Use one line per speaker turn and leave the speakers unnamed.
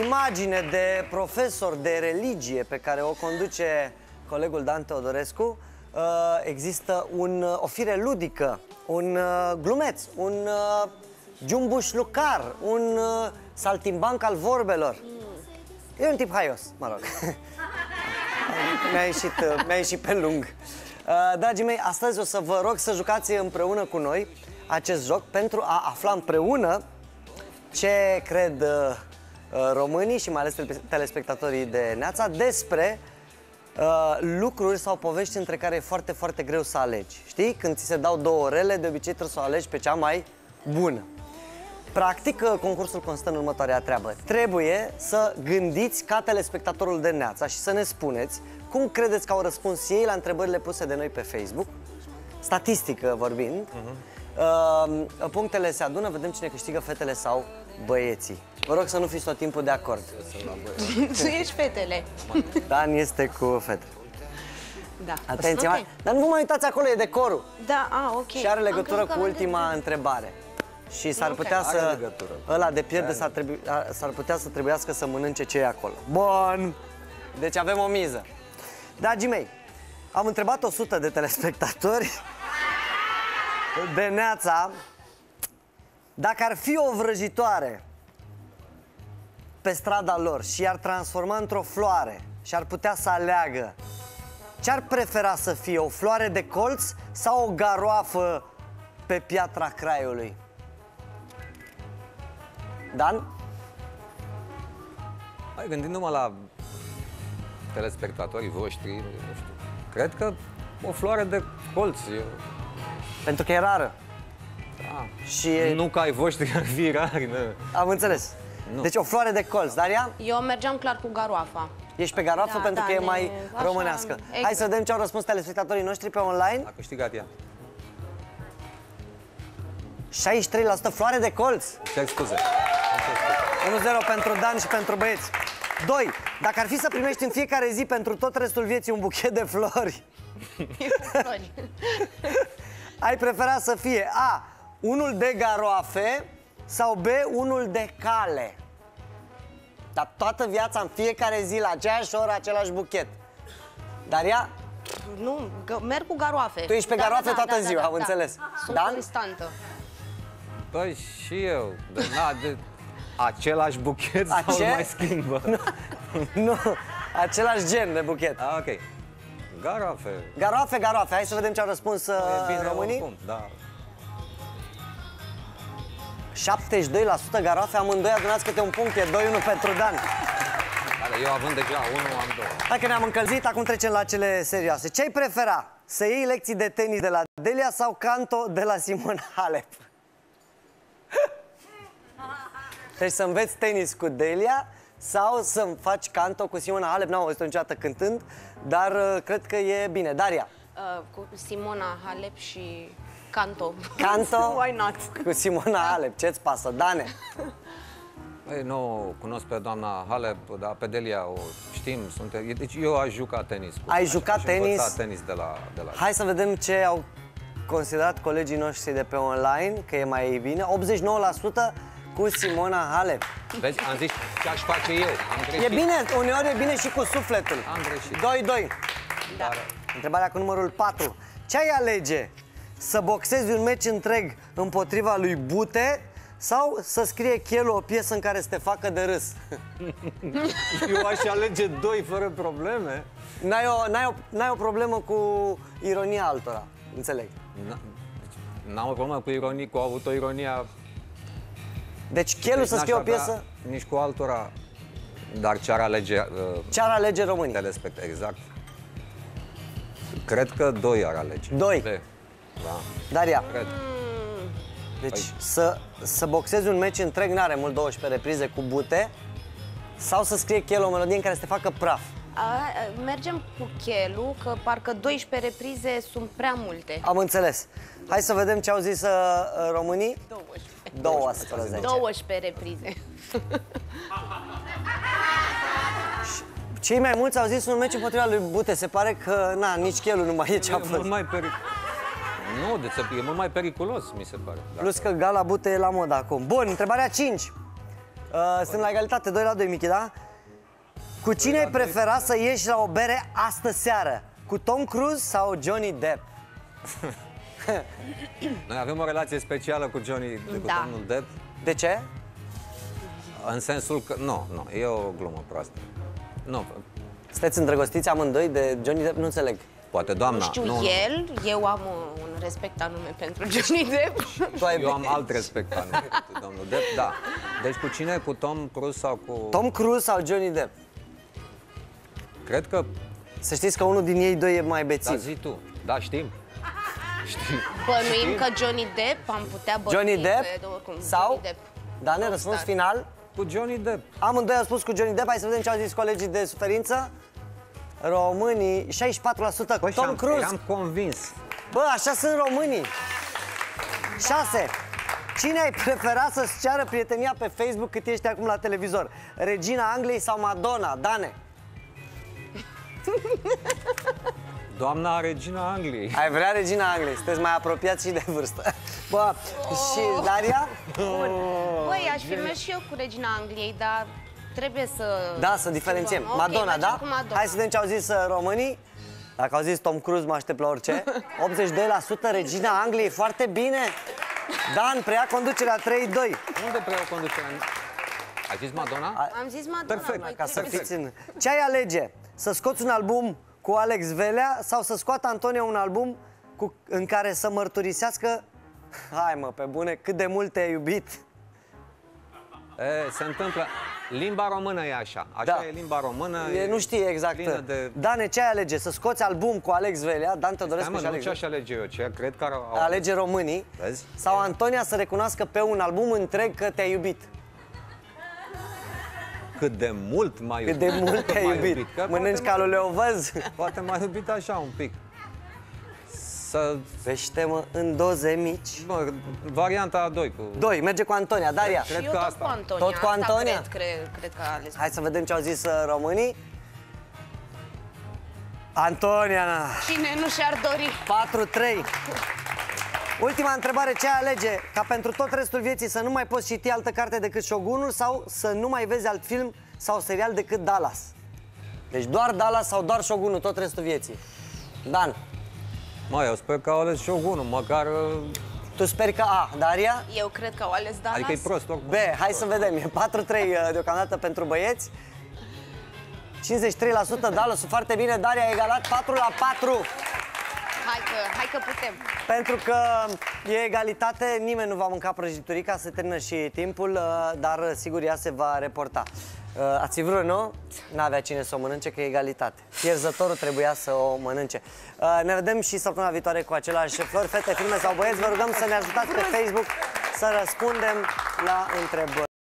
imagine de profesor de religie pe care o conduce colegul Dan Teodorescu, uh, există un, o fire ludică, un uh, glumeț, un uh, jumbuș lucar, un saltimbanc al vorbelor. E un tip haios, mă rog. mi-a ieșit, mi ieșit pe lung. Dragii mei, astăzi o să vă rog să jucați împreună cu noi acest joc pentru a afla împreună ce cred Uh, românii și mai ales telespectatorii de Neața despre uh, lucruri sau povești între care e foarte, foarte greu să alegi. Știi? Când ți se dau două orele, de obicei trebuie să o alegi pe cea mai bună. Practic, uh, concursul constă în următoarea treabă. Trebuie să gândiți ca telespectatorul de Neața și să ne spuneți cum credeți că au răspuns ei la întrebările puse de noi pe Facebook, statistic vorbind. Uh-huh. Uh, punctele se adună, vedem cine câștigă fetele sau băieții. Vă rog să nu fiți tot timpul de acord.
tu ești fetele.
Dan este cu fete.
Da.
Atenție, okay. dar nu vă mai uitați acolo, e decorul.
Da, a, ok.
Și are legătură cu ultima de... întrebare. Și s-ar putea okay. să... Ăla de pierde s-ar, trebu... putea să trebuiască să mănânce ce e acolo. Bun! Deci avem o miză. Dragii mei, am întrebat 100 de telespectatori de Neața dacă ar fi o vrăjitoare pe strada lor și i-ar transforma într-o floare și ar putea să aleagă, ce-ar prefera să fie, o floare de colț sau o garoafă pe piatra craiului? Dan?
Hai, gândindu-mă la telespectatorii voștri, nu știu, cred că o floare de colț. Eu...
Pentru că e rară.
Da. Și Nu ca ai voștri ar fi rari,
nu. Am înțeles. Nu. Deci o floare de colț, Daria?
Eu mergeam clar cu garoafa.
Ești pe garoafă da, pentru da, că e mai așa, românească. Exact. Hai să vedem ce au răspuns telespectatorii noștri pe online.
A câștigat ea.
63% floare de colț.
Ce scuze. 1-0
pentru Dan și pentru băieți. 2. Dacă ar fi să primești în fiecare zi pentru tot restul vieții un buchet de flori. Ai prefera să fie A. Unul de garoafe sau B. Unul de cale. Dar toată viața, în fiecare zi, la aceeași oră, același buchet. Dar ea...
Nu, merg cu garoafe.
Tu ești pe da, garoafe da, da, toată
da,
ziua,
da,
am da. înțeles.
Sunt da? constantă.
Păi și eu. De, na, de, același buchet Ace... sau mai schimbă?
Nu, nu, același gen de buchet.
Ah, ok. Garoafe.
Garoafe, garoafe. Hai să vedem ce au răspuns uh, bine, românii. Oricum,
da.
72% garoafe, amândoi adunați câte un punct, e 2-1 pentru Dan.
Dar eu având deja unul, am două.
Dacă ne-am încălzit, acum trecem la cele serioase. Ce-ai prefera? Să iei lecții de tenis de la Delia sau canto de la Simon Halep? Deci să înveți tenis cu Delia sau să faci canto cu Simona Halep. N-am auzit-o niciodată cântând, dar uh, cred că e bine. Daria?
Uh, cu Simona Halep și Canto.
Canto?
Why not?
Cu Simona Halep, ce-ți pasă? Dane?
Ei, nu cunosc pe doamna Halep, dar pe Delia o știm. Sunt... Deci eu aș juca tenis. Cu
Ai jucat tenis?
tenis de la, de la...
Hai să vedem ce au considerat colegii noștri de pe online, că e mai bine. 89% cu Simona Halep.
Vezi, am zis ce aș face eu. Am greșit.
E bine, uneori e bine și cu sufletul.
Am greșit.
2-2. Da. Întrebarea cu numărul 4. Ce ai alege? Să boxezi un meci întreg împotriva lui Bute sau să scrie Chelu o piesă în care să te facă de râs?
Eu aș alege doi fără probleme.
N-ai o, n-ai o, n-ai o problemă cu ironia altora, înțeleg.
N-am o problemă cu ironie, cu autoironia.
Deci Chelu deci să scrie o piesă?
Nici cu altora, dar ce ar alege... Uh,
ce ar alege românii?
Telespect, exact. Cred că doi ar alege.
Doi? De. Da. Daria. Cred. Deci păi. să, să boxezi un meci întreg, n-are mult 12 reprize cu bute, sau să scrie Chelu o melodie în care să te facă praf.
A, mergem cu Chelu, că parcă 12 reprize sunt prea multe.
Am înțeles. Hai să vedem ce au zis uh, românii.
12.
12.
12 reprize.
Cei mai mulți au zis un meci împotriva lui Bute. Se pare că, na, nici Chelu nu mai e ce a fost.
mai peri... Nu, de e mult mai periculos, mi se pare.
Plus că gala bute e la mod acum. Bun, întrebarea 5. Uh, sunt la egalitate, 2 la 2, Michi, da? Cu cine ai prefera să ieși la o bere astă seară? Cu Tom Cruise sau Johnny Depp?
Noi avem o relație specială cu Johnny, cu
Da.
domnul Depp,
De ce?
în sensul că... Nu, nu, e o glumă proastă. Nu,
Sunteți îndrăgostiți amândoi de Johnny Depp? Nu înțeleg.
poate doamna...
Nu știu
nu,
el, eu am uh, un respect anume pentru Johnny Depp.
Tu ai...
Eu am alt respect față de domnul Depp, da. Deci cu cine? Cu Tom Cruise sau cu...
Tom Cruise sau Johnny Depp?
Cred că...
Să știți că unul din ei doi e mai
Da,
bețiv.
zi tu. Da, știm. Știm.
Bănuim că Johnny Depp am putea bănui
Johnny Depp
pe, oricum,
sau?
Johnny Depp.
Dane, răspuns
Rockstar.
final.
Cu Johnny Depp.
Amândoi au spus cu Johnny Depp. Hai să vedem ce au zis colegii de suferință. Românii, 64%
Băi,
Tom
și-am-
Cruise.
Eram convins.
Bă, așa sunt românii. 6. Cine ai preferat să-ți ceară prietenia pe Facebook cât ești acum la televizor? Regina Angliei sau Madonna? Dane,
Doamna Regina Angliei.
ai vrea Regina Angliei, sunteți mai apropiați și de vârstă. Bă, și Daria?
Băi, aș fi mers și eu cu Regina Angliei, dar trebuie să...
Da, să diferențiem.
Ok,
Madonna,
mergem
da?
Cu Madonna.
Hai să vedem ce au zis uh, românii. Dacă au zis Tom Cruise, mă aștept la orice. 82% Regina Angliei, foarte bine. Dan, preia conducerea 3-2.
Unde preia conducerea? Ai zis Madonna?
Am zis Madonna.
Perfect,
noi
Ca să
trebuie
fiți în... Ce ai alege? Să scoți un album cu Alex Velea sau să scoată Antonia un album cu... în care să mărturisească Hai mă, pe bune, cât de mult te-ai iubit
E, se întâmplă. Limba română e așa. Așa
Da.
e limba română.
e, Nu știe exact
plină de...
Dane, ce ai alege? Să scoți album cu Alex Velea Dan
Hai
Teodorescu
mă,
și
nu
Alex
ce aș alege eu, ce cred că au...
Alege românii
Vezi?
Sau Antonia să recunoască pe un album întreg că te-ai iubit
Cât de mult m-ai
Cât
iubit.
de mult te-ai
M-ai
iubit
Că
Mănânci
poate
calul leovăz
m-ai- Poate m-ai iubit așa un pic. Să...
Pește-mă în doze mici
Bă, varianta a 2 cu...
Doi, merge cu Antonia Daria
Și
Cred
eu
că
tot
asta.
cu Antonia.
Tot cu
Asta
Antonia?
Cred, cred, cred că a ales.
Hai să vedem ce au zis uh, românii Antonia
Cine nu și-ar dori?
4-3 Ultima întrebare, ce ai alege? Ca pentru tot restul vieții să nu mai poți citi altă carte decât Shogunul sau să nu mai vezi alt film sau serial decât Dallas? Deci doar Dallas sau doar Shogunul tot restul vieții? Dan,
Mă, eu sper că au ales Shogunul, măcar... uh,
tu speri că A, Daria?
Eu cred că au ales Dallas.
Adică e prost oricum.
B, hai să vedem, e 4-3 uh, deocamdată pentru băieți 53% Dallas, foarte bine, Daria a egalat 4 la 4
Hai că, hai că putem.
Pentru că e egalitate, nimeni nu va mânca prăjiturica, se termină și timpul, uh, dar uh, sigur ea se va reporta. Uh, Ați fi vrut, nu? N-avea cine să o mănânce, că e egalitate. Pierzătorul trebuia să o mănânce. Uh, Ne vedem și săptămâna viitoare cu același flori, fete, filme sau băieți. Vă rugăm să ne ajutați pe Facebook să răspundem la întrebări.